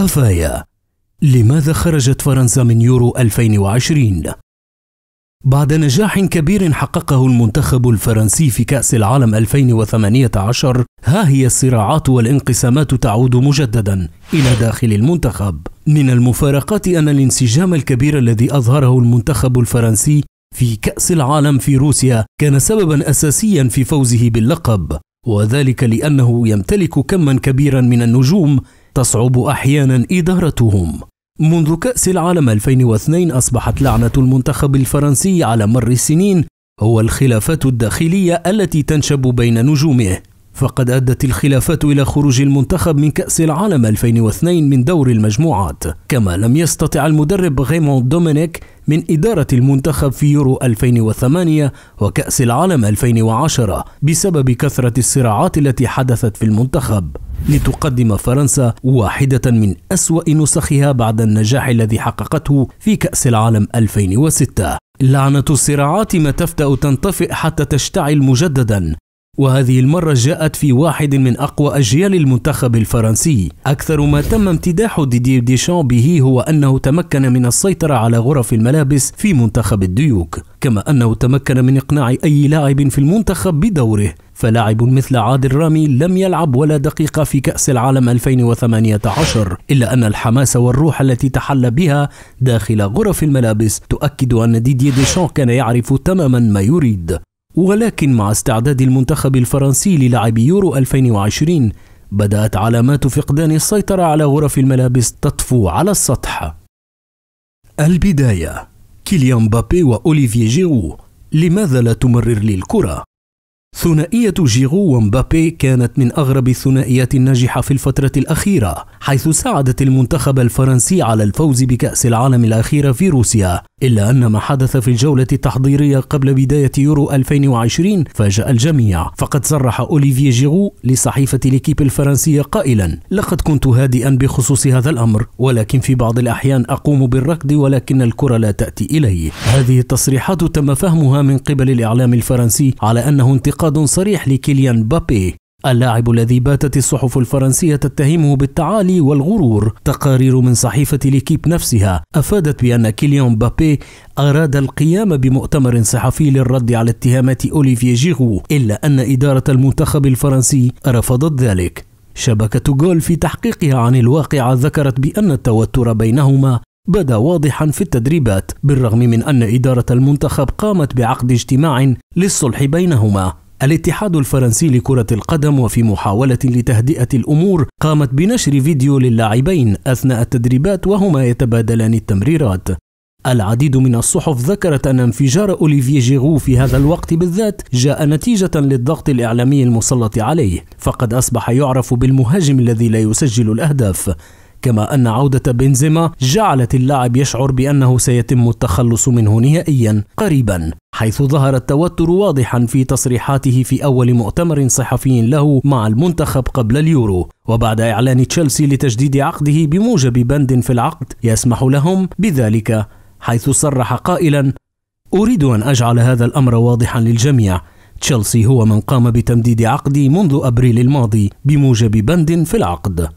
خفايا. لماذا خرجت فرنسا من يورو 2020 بعد نجاح كبير حققه المنتخب الفرنسي في كأس العالم 2018 ها هي الصراعات والانقسامات تعود مجددا إلى داخل المنتخب. من المفارقات أن الانسجام الكبير الذي أظهره المنتخب الفرنسي في كأس العالم في روسيا كان سببا أساسيا في فوزه باللقب وذلك لأنه يمتلك كما كبيرا من النجوم تصعب أحيانا إدارتهم. منذ كأس العالم 2002 أصبحت لعنة المنتخب الفرنسي على مر السنين هو الخلافات الداخلية التي تنشب بين نجومه. فقد أدت الخلافات إلى خروج المنتخب من كأس العالم 2002 من دور المجموعات. كما لم يستطع المدرب غيمون دومينيك من إدارة المنتخب في يورو 2008 وكأس العالم 2010 بسبب كثرة الصراعات التي حدثت في المنتخب. لتقدم فرنسا واحدة من أسوأ نسخها بعد النجاح الذي حققته في كأس العالم 2006 لعنة الصراعات ما تفتأ تنطفئ حتى تشتعل مجددا. وهذه المرة جاءت في واحد من أقوى أجيال المنتخب الفرنسي. أكثر ما تم امتداح ديدي ديشان به هو أنه تمكن من السيطرة على غرف الملابس في منتخب الديوك. كما أنه تمكن من إقناع أي لاعب في المنتخب بدوره. فلاعب مثل عادل رامي لم يلعب ولا دقيقة في كأس العالم 2018 إلا أن الحماس والروح التي تحلى بها داخل غرف الملابس تؤكد أن ديدي ديشان كان يعرف تماما ما يريد. ولكن مع استعداد المنتخب الفرنسي للعب يورو 2020 بدأت علامات فقدان السيطرة على غرف الملابس تطفو على السطح. البداية كيليان مبابي وأوليفييه جيرو لماذا لا تمرر لي الكرة؟ ثنائية جيرو ومبابي كانت من أغرب الثنائيات الناجحة في الفترة الأخيرة حيث ساعدت المنتخب الفرنسي على الفوز بكأس العالم الأخيرة في روسيا إلا أن ما حدث في الجولة التحضيرية قبل بداية يورو 2020 فاجأ الجميع. فقد صرح أوليفييه جيرو لصحيفة ليكيب الفرنسية قائلا لقد كنت هادئا بخصوص هذا الأمر ولكن في بعض الأحيان أقوم بالركض ولكن الكرة لا تأتي إلي. هذه التصريحات تم فهمها من قبل الإعلام الفرنسي على أنه انتقاد صريح لكيليان بابي اللاعب الذي باتت الصحف الفرنسية تتهمه بالتعالي والغرور تقارير من صحيفة ليكيب نفسها أفادت بأن كيليان بابي أراد القيام بمؤتمر صحفي للرد على اتهامات أوليفييه جيغو إلا أن إدارة المنتخب الفرنسي رفضت ذلك. شبكة جول في تحقيقها عن الواقع ذكرت بأن التوتر بينهما بدا واضحا في التدريبات بالرغم من أن إدارة المنتخب قامت بعقد اجتماع للصلح بينهما. الاتحاد الفرنسي لكرة القدم وفي محاولة لتهدئة الأمور قامت بنشر فيديو للاعبين أثناء التدريبات وهما يتبادلان التمريرات. العديد من الصحف ذكرت أن انفجار أوليفييه جيغو في هذا الوقت بالذات جاء نتيجة للضغط الإعلامي المسلط عليه فقد أصبح يعرف بالمهاجم الذي لا يسجل الأهداف. كما أن عودة بنزيما جعلت اللاعب يشعر بأنه سيتم التخلص منه نهائيا قريبا حيث ظهر التوتر واضحا في تصريحاته في أول مؤتمر صحفي له مع المنتخب قبل اليورو. وبعد إعلان تشيلسي لتجديد عقده بموجب بند في العقد يسمح لهم بذلك حيث صرح قائلا أريد أن أجعل هذا الأمر واضحا للجميع. تشيلسي هو من قام بتمديد عقدي منذ أبريل الماضي بموجب بند في العقد.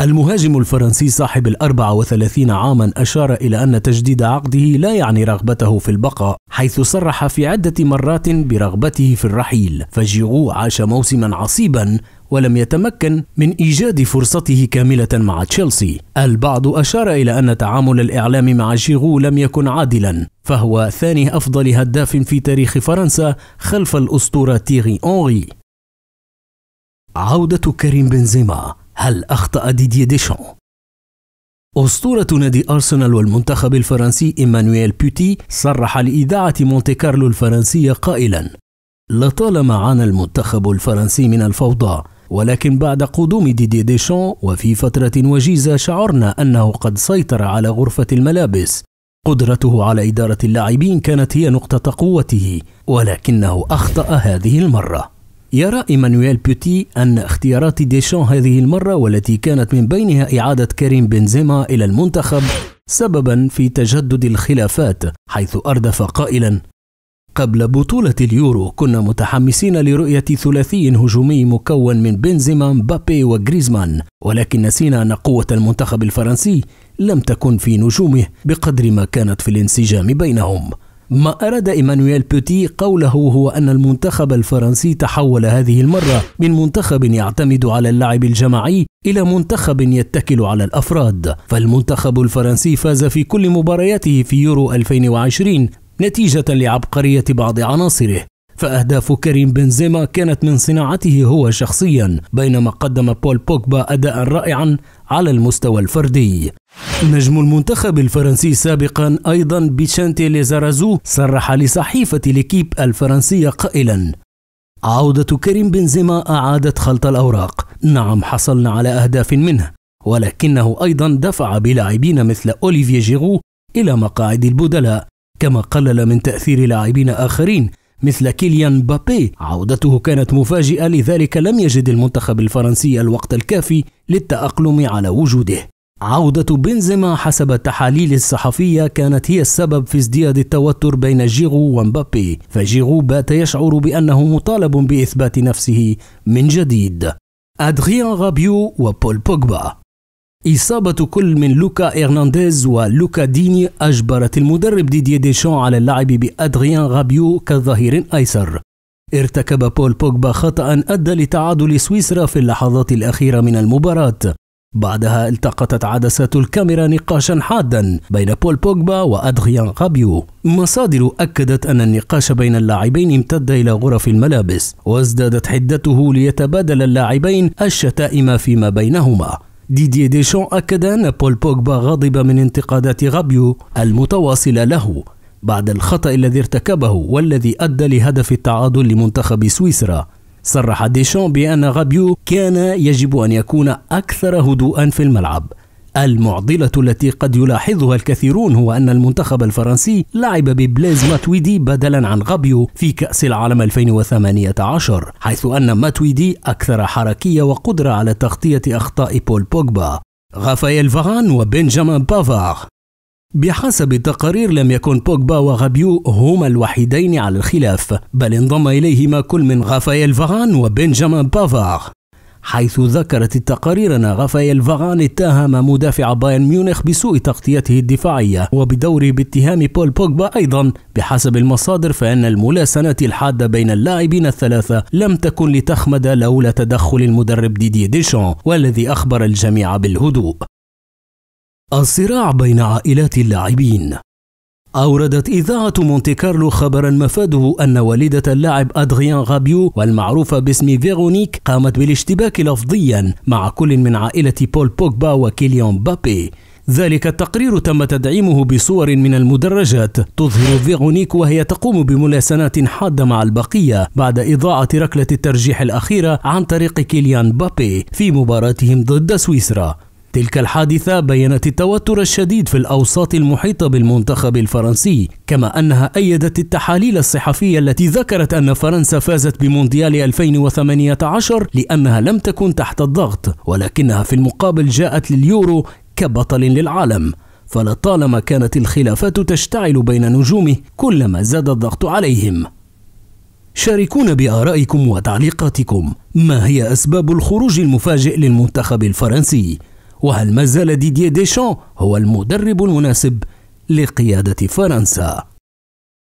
المهاجم الفرنسي صاحب الأربع وثلاثين عاما أشار إلى أن تجديد عقده لا يعني رغبته في البقاء حيث صرح في عدة مرات برغبته في الرحيل. فجيرو عاش موسما عصيبا ولم يتمكن من إيجاد فرصته كاملة مع تشيلسي. البعض أشار إلى أن تعامل الإعلام مع جيرو لم يكن عادلا فهو ثاني أفضل هداف في تاريخ فرنسا خلف الأسطورة تيغي أونغي. عودة كريم بنزيما. هل أخطأ ديدي ديشان؟ أسطورة نادي أرسنال والمنتخب الفرنسي إيمانويل بوتي صرح لإذاعة مونتي كارلو الفرنسية قائلا لطالما عانى المنتخب الفرنسي من الفوضى ولكن بعد قدوم ديدي ديشان وفي فترة وجيزة شعرنا أنه قد سيطر على غرفة الملابس قدرته على إدارة اللاعبين كانت هي نقطة قوته ولكنه أخطأ هذه المرة يرى إيمانويل بوتي أن اختيارات ديشان هذه المرة والتي كانت من بينها إعادة كريم بنزيما إلى المنتخب سببا في تجدد الخلافات حيث أردف قائلا قبل بطولة اليورو كنا متحمسين لرؤية ثلاثي هجومي مكون من بنزيما مبابي وغريزمان ولكن نسينا أن قوة المنتخب الفرنسي لم تكن في نجومه بقدر ما كانت في الانسجام بينهم. ما أراد إيمانويل بوتي قوله هو أن المنتخب الفرنسي تحول هذه المرة من منتخب يعتمد على اللعب الجماعي إلى منتخب يتكل على الأفراد. فالمنتخب الفرنسي فاز في كل مبارياته في يورو 2020 نتيجة لعبقرية بعض عناصره. فأهداف كريم بنزيما كانت من صناعته هو شخصيا بينما قدم بول بوجبا أداء رائعا على المستوى الفردي. نجم المنتخب الفرنسي سابقا أيضا بيشانتي ليزارازو صرح لصحيفة ليكيب الفرنسية قائلا عودة كريم بنزيما أعادت خلط الأوراق. نعم حصلنا على أهداف منه. ولكنه أيضا دفع بلاعبين مثل أوليفيي جيرو إلى مقاعد البدلاء. كما قلل من تأثير لاعبين آخرين مثل كيليان بابي عودته كانت مفاجئة لذلك لم يجد المنتخب الفرنسي الوقت الكافي للتأقلم على وجوده. عودة بنزيما حسب التحاليل الصحفية كانت هي السبب في ازدياد التوتر بين جيرو ومبابي. فجيرو بات يشعر بأنه مطالب بإثبات نفسه من جديد. أدريان رابيو وبول بوجبا. إصابة كل من لوكا إرنانديز ولوكا ديني أجبرت المدرب ديدي ديشان على اللعب بأدريان رابيو كظهير أيسر. ارتكب بول بوجبا خطأ أدى لتعادل سويسرا في اللحظات الأخيرة من المباراة. بعدها التقطت عدسات الكاميرا نقاشا حادا بين بول بوجبا وأدريان رابيو. مصادر أكدت أن النقاش بين اللاعبين امتد إلى غرف الملابس وازدادت حدته ليتبادل اللاعبين الشتائم فيما بينهما. ديدي ديشان أكد أن بول بوجبا غضب من انتقادات رابيو المتواصلة له بعد الخطأ الذي ارتكبه والذي أدى لهدف التعادل لمنتخب سويسرا. صرح ديشان بأن رابيو كان يجب أن يكون أكثر هدوءا في الملعب. المعضلة التي قد يلاحظها الكثيرون هو أن المنتخب الفرنسي لعب ببليز ماتويدي بدلا عن رابيو في كأس العالم 2018 حيث أن ماتويدي أكثر حركية وقدرة على تغطية أخطاء بول بوجبا رافاييل فاران وبنجامين بافار. بحسب التقارير لم يكن بوجبا ورابيو هما الوحيدين على الخلاف بل انضم إليهما كل من رافاييل فاران وبنجامين بافار. حيث ذكرت التقارير أن رافاييل فاران اتهم مدافع بايرن ميونخ بسوء تغطيته الدفاعية وبدوره باتهام بول بوجبا أيضا بحسب المصادر فإن الملاسنات الحادة بين اللاعبين الثلاثة لم تكن لتخمد لولا تدخل المدرب ديدي ديشان والذي أخبر الجميع بالهدوء. الصراع بين عائلات اللاعبين. أوردت إذاعة مونتي كارلو خبرا مفاده أن والدة اللاعب أدريان رابيو والمعروفة باسم فيرونيك قامت بالاشتباك لفظيا مع كل من عائلة بول بوجبا وكيليان مبابي ذلك التقرير تم تدعيمه بصور من المدرجات. تظهر فيرونيك وهي تقوم بملاسنات حادة مع البقية بعد إضاعة ركلة الترجيح الأخيرة عن طريق كيليان مبابي في مباراتهم ضد سويسرا. تلك الحادثة بينت التوتر الشديد في الأوساط المحيطة بالمنتخب الفرنسي كما أنها أيدت التحاليل الصحفية التي ذكرت أن فرنسا فازت بمونديال 2018 لأنها لم تكن تحت الضغط ولكنها في المقابل جاءت لليورو كبطل للعالم. فلطالما كانت الخلافات تشتعل بين نجومه كلما زاد الضغط عليهم. شاركونا بآرائكم وتعليقاتكم. ما هي أسباب الخروج المفاجئ للمنتخب الفرنسي؟ وهل ما زال ديدييه ديشان هو المدرب المناسب لقيادة فرنسا؟